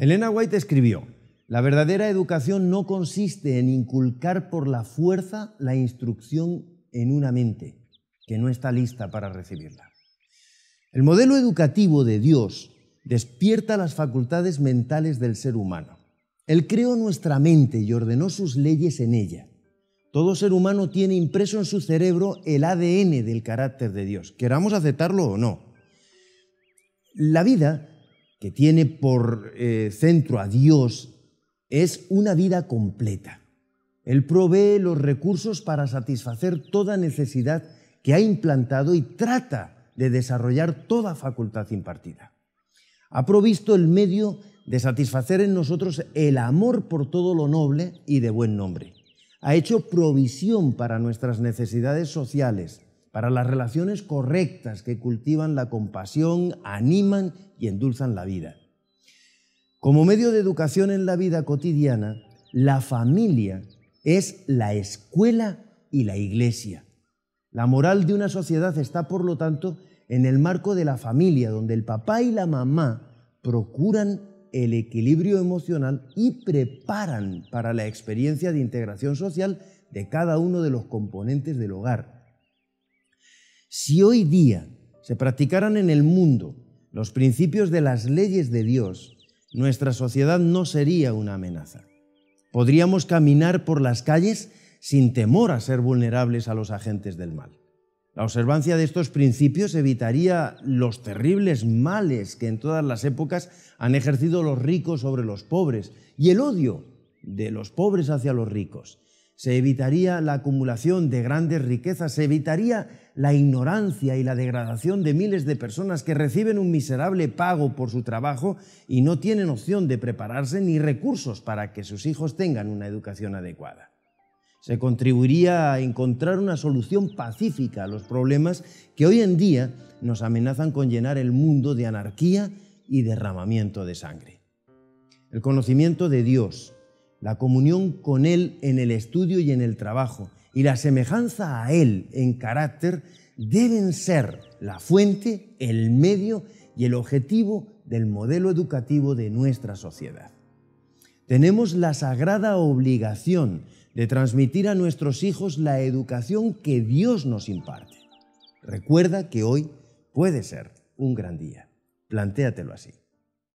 Elena White escribió, la verdadera educación no consiste en inculcar por la fuerza la instrucción en una mente que no está lista para recibirla. El modelo educativo de Dios despierta las facultades mentales del ser humano. Él creó nuestra mente y ordenó sus leyes en ella. Todo ser humano tiene impreso en su cerebro el ADN del carácter de Dios, queramos aceptarlo o no. La vida que tiene por eh, centro a Dios es una vida completa. Él provee los recursos para satisfacer toda necesidad que ha implantado y trata de desarrollar toda facultad impartida. Ha provisto el medio de satisfacer en nosotros el amor por todo lo noble y de buen nombre. Ha hecho provisión para nuestras necesidades sociales, para las relaciones correctas que cultivan la compasión, animan y endulzan la vida. Como medio de educación en la vida cotidiana, la familia es la escuela y la iglesia. La moral de una sociedad está, por lo tanto, en el marco de la familia, donde el papá y la mamá procuran el equilibrio emocional y preparan para la experiencia de integración social de cada uno de los componentes del hogar si hoy día se practicaran en el mundo los principios de las leyes de Dios, nuestra sociedad no sería una amenaza. Podríamos caminar por las calles sin temor a ser vulnerables a los agentes del mal. La observancia de estos principios evitaría los terribles males que en todas las épocas han ejercido los ricos sobre los pobres y el odio de los pobres hacia los ricos se evitaría la acumulación de grandes riquezas, se evitaría la ignorancia y la degradación de miles de personas que reciben un miserable pago por su trabajo y no tienen opción de prepararse ni recursos para que sus hijos tengan una educación adecuada. Se contribuiría a encontrar una solución pacífica a los problemas que hoy en día nos amenazan con llenar el mundo de anarquía y derramamiento de sangre. El conocimiento de Dios, la comunión con Él en el estudio y en el trabajo y la semejanza a Él en carácter deben ser la fuente, el medio y el objetivo del modelo educativo de nuestra sociedad. Tenemos la sagrada obligación de transmitir a nuestros hijos la educación que Dios nos imparte. Recuerda que hoy puede ser un gran día. Plantéatelo así.